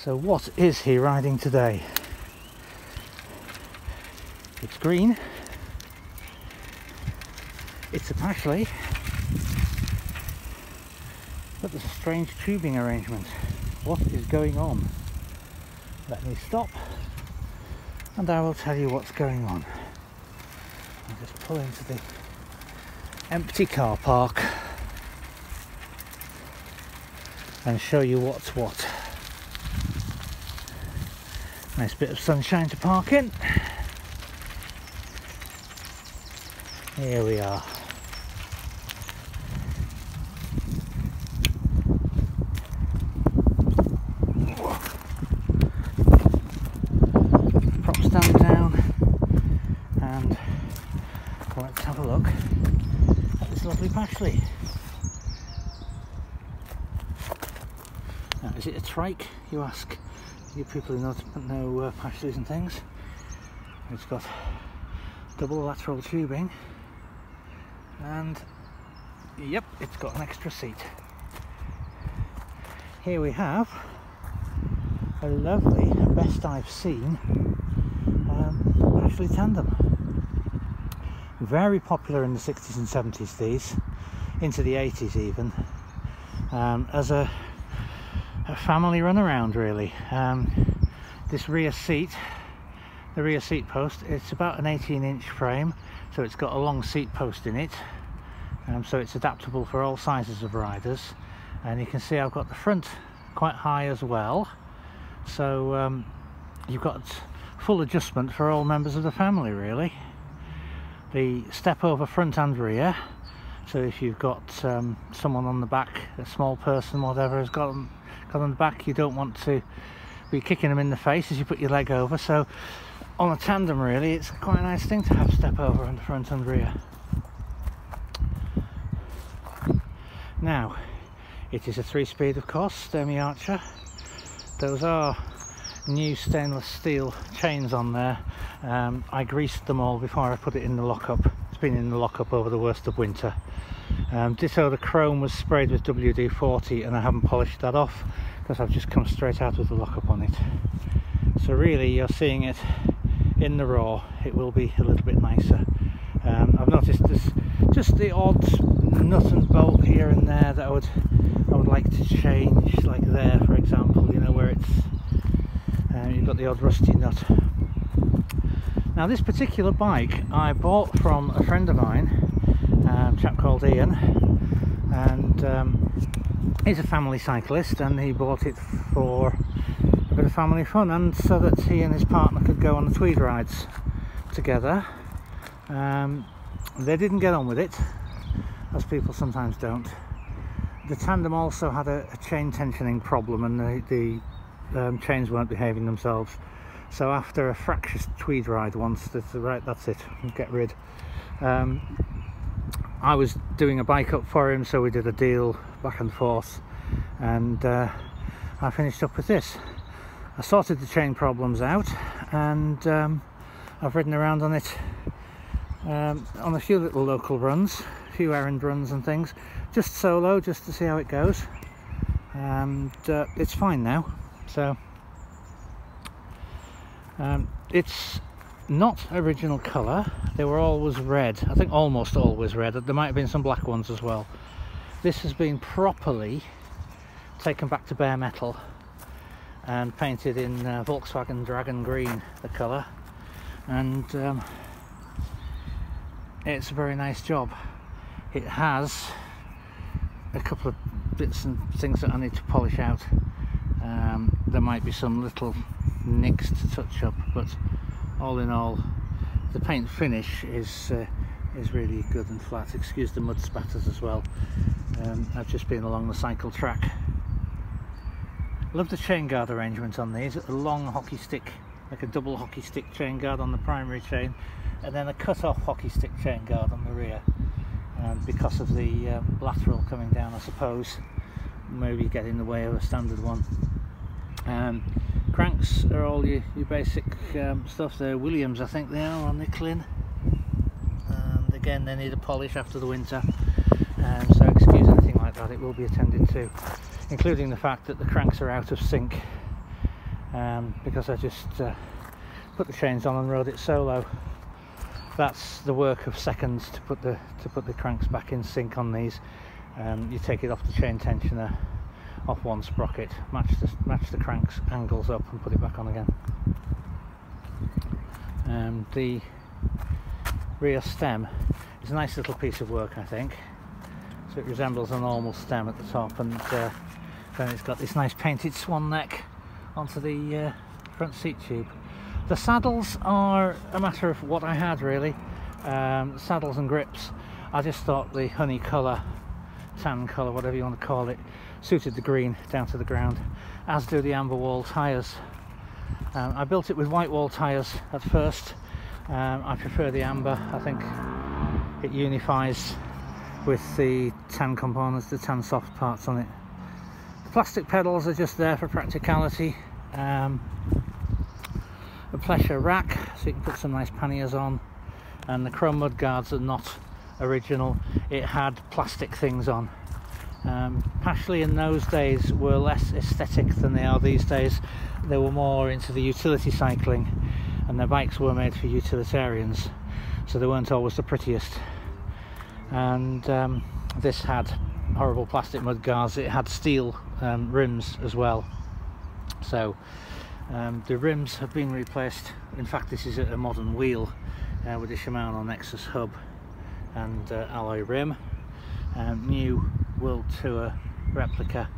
So what is he riding today? It's green. It's a Pashley. But there's a strange tubing arrangement. What is going on? Let me stop and I will tell you what's going on. I'll just pull into the empty car park and show you what's what. Nice bit of sunshine to park in. Here we are. Prop stand down and let's have a look at this lovely Pashley. Now, is it a trike, you ask? You people who know, know uh, Pashleys and things. It's got double lateral tubing and yep, it's got an extra seat. Here we have a lovely, best I've seen, um, tandem. Very popular in the 60s and 70s these, into the 80s even, um, as a, a family runaround really. Um, this rear seat, the rear seat post, it's about an 18 inch frame, so it's got a long seat post in it, um, so it's adaptable for all sizes of riders. And you can see I've got the front quite high as well, so um, you've got full adjustment for all members of the family really. The step over front and rear, so if you've got um, someone on the back, a small person, whatever, has got them, got on the back, you don't want to be kicking them in the face as you put your leg over. So on a tandem really, it's quite a nice thing to have step over in the front and rear. Now, it is a three-speed of course, Sturmey Archer. Those are new stainless steel chains on there. Um, I greased them all before I put it in the lockup. Been in the lockup over the worst of winter. Um, ditto the chrome was sprayed with WD-40 and I haven't polished that off because I've just come straight out with the lockup on it. So really you're seeing it in the raw, it will be a little bit nicer. Um, I've noticed there's just the odd nut and bolt here and there that I would I would like to change, like there for example, you know where it's um, you've got the odd rusty nut. Now this particular bike I bought from a friend of mine, um, a chap called Ian, and um, he's a family cyclist and he bought it for a bit of family fun and so that he and his partner could go on the tweed rides together. Um, they didn't get on with it, as people sometimes don't. The tandem also had a, a chain tensioning problem and the, the um, chains weren't behaving themselves. So after a fractious tweed ride once, that's right, that's it, get rid. Um, I was doing a bike up for him, so we did a deal back and forth, and uh, I finished up with this. I sorted the chain problems out, and um, I've ridden around on it um, on a few little local runs, a few errand runs and things, just solo, just to see how it goes. And uh, it's fine now, so um, it's not original colour, they were always red, I think almost always red, there might have been some black ones as well. This has been properly taken back to bare metal and painted in uh, Volkswagen Dragon Green, the colour, and um, it's a very nice job. It has a couple of bits and things that I need to polish out. Um, there might be some little to touch up, but all in all, the paint finish is uh, is really good and flat. Excuse the mud spatters as well. Um, I've just been along the cycle track. Love the chain guard arrangement on these. A long hockey stick, like a double hockey stick chain guard on the primary chain, and then a cut-off hockey stick chain guard on the rear. Um, because of the um, lateral coming down, I suppose, maybe get in the way of a standard one. Um, cranks are all your, your basic um, stuff. They're Williams, I think they are on the Nicklin. And again, they need a polish after the winter. Um, so excuse anything like that, it will be attended to. Including the fact that the cranks are out of sync um, because I just uh, put the chains on and rode it solo that's the work of seconds to put the to put the cranks back in sync on these um, you take it off the chain tensioner off one sprocket match the match the cranks angles up and put it back on again. Um, the rear stem is a nice little piece of work I think. So it resembles a normal stem at the top and uh, then it's got this nice painted swan neck onto the uh, front seat tube. The saddles are a matter of what I had really. Um, saddles and grips. I just thought the honey colour tan colour whatever you want to call it suited the green down to the ground as do the amber wall tyres. Um, I built it with white wall tyres at first. Um, I prefer the amber. I think it unifies with the tan components the tan soft parts on it. The plastic pedals are just there for practicality. Um, a pleasure rack so you can put some nice panniers on. And the chrome mud guards are not original. It had plastic things on um, Pashley in those days were less aesthetic than they are these days. They were more into the utility cycling and their bikes were made for utilitarians so they weren't always the prettiest. And um, this had horrible plastic mud guards. It had steel um, rims as well. So um, the rims have been replaced. In fact this is a modern wheel uh, with a Shimano Nexus hub and uh, alloy rim. Um, new World Tour replica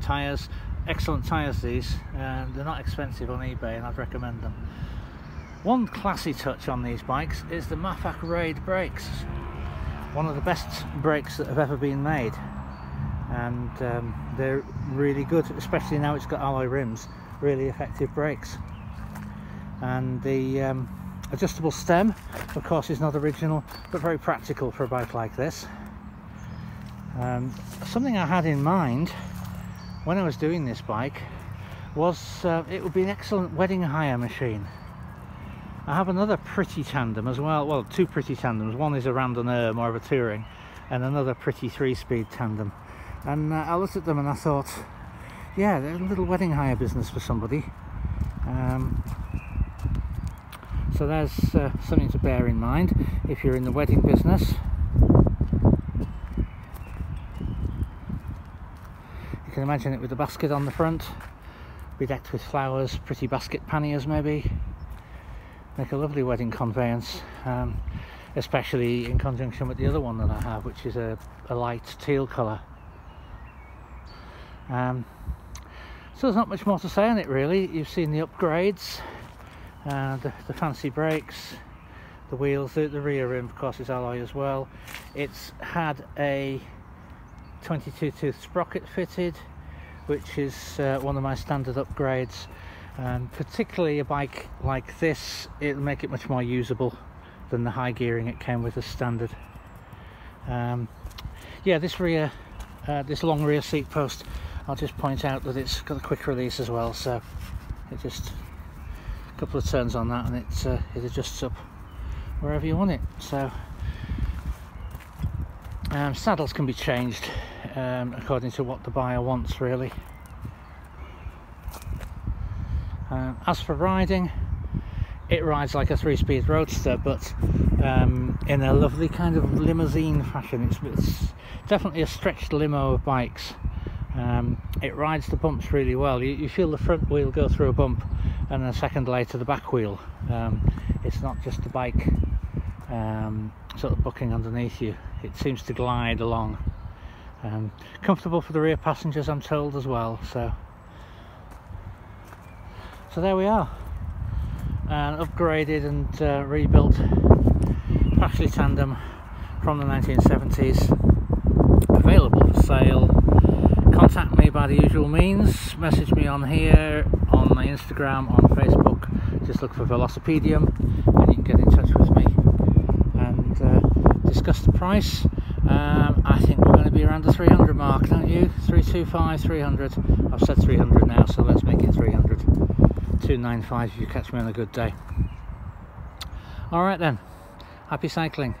tyres excellent tyres these. And they're not expensive on eBay and I'd recommend them. One classy touch on these bikes is the Mafac Raid brakes. One of the best brakes that have ever been made. And um, they're really good especially now it's got alloy rims. Really effective brakes. And the um, adjustable stem of course is not original but very practical for a bike like this um, something I had in mind when I was doing this bike was uh, it would be an excellent wedding hire machine. I have another pretty tandem as well well two pretty tandems. One is a randonneur more of a touring and another pretty three-speed tandem. And uh, I looked at them and I thought yeah they're a little wedding hire business for somebody. Um, so there's uh, something to bear in mind if you're in the wedding business can imagine it with a basket on the front. Bedecked with flowers pretty basket panniers maybe. Make a lovely wedding conveyance um, especially in conjunction with the other one that I have which is a, a light teal colour. Um, so there's not much more to say on it really. You've seen the upgrades uh, the, the, fancy brakes the wheels the, the, rear rim of course is alloy as well. It's had a 22 tooth sprocket fitted which is uh, one of my standard upgrades. And particularly a bike like this it'll make it much more usable than the high gearing it came with as standard. Um, yeah this rear uh, this long rear seat post I'll just point out that it's got a quick release as well so it just a couple of turns on that and it, uh, it adjusts up wherever you want it. So um, saddles can be changed um, according to what the buyer wants really uh, as for riding, it rides like a three-speed roadster, but um, in a lovely kind of limousine fashion. It's, it's definitely a stretched limo of bikes. Um, it rides the bumps really well. You, you, feel the front wheel go through a bump, and a second later the back wheel. Um, it's not just the bike um, sort of bucking underneath you. It seems to glide along. Um, comfortable for the rear passengers, I'm told as well. So. So there we are. An upgraded and uh, rebuilt Pashley tandem from the 1970s available for sale. Contact me by the usual means. Message me on here on my Instagram on Facebook. Just look for Velocipedium and you can get in touch with me. And uh, discuss the price um, I think we're going to be around the 300 mark don't you 325 300 I've said 300 now so let's make it 300 295 if you catch me on a good day. Alright then, happy cycling.